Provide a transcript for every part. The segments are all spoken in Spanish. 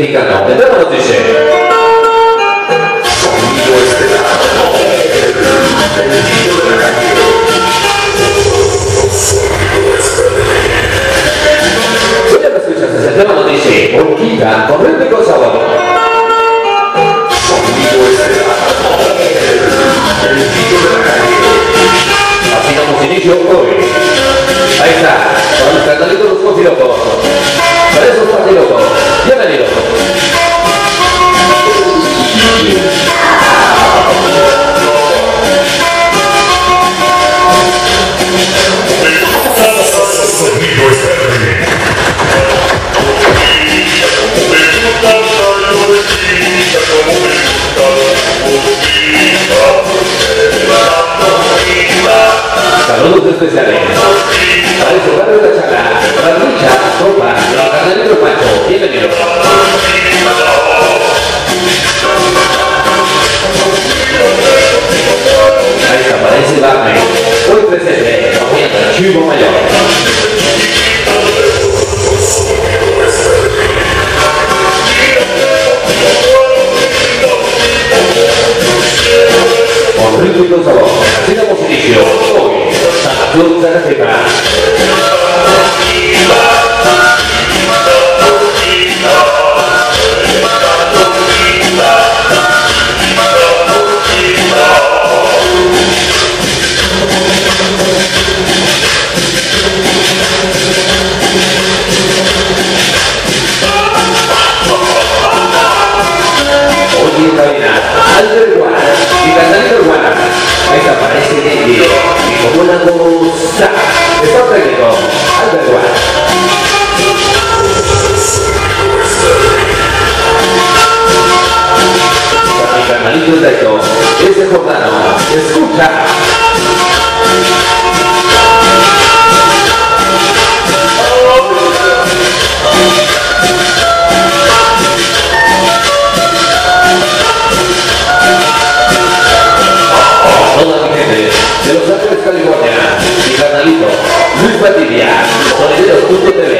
significa no. Entendemos dice. Conmigo de dice. Especiales. Para ese barrio de la charla, tropa, los carnalitos Pancho. Bienvenidos. Ahí está, para ese barrio. Hoy presente, comiendo el chivo mayor. Con ritmo y con sabor. Damos inicio hoy. Santa escucha. toda mi gente de Los Ángeles, California, mi carnalito Luis Batilla, Sonideros.tv.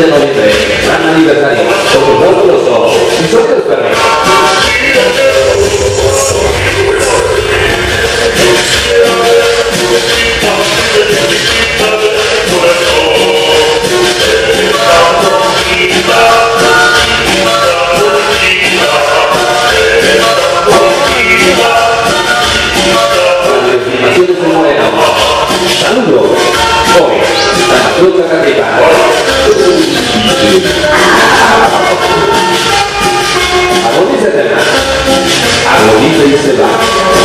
15 de noviembre, gran aniversario, felicidade.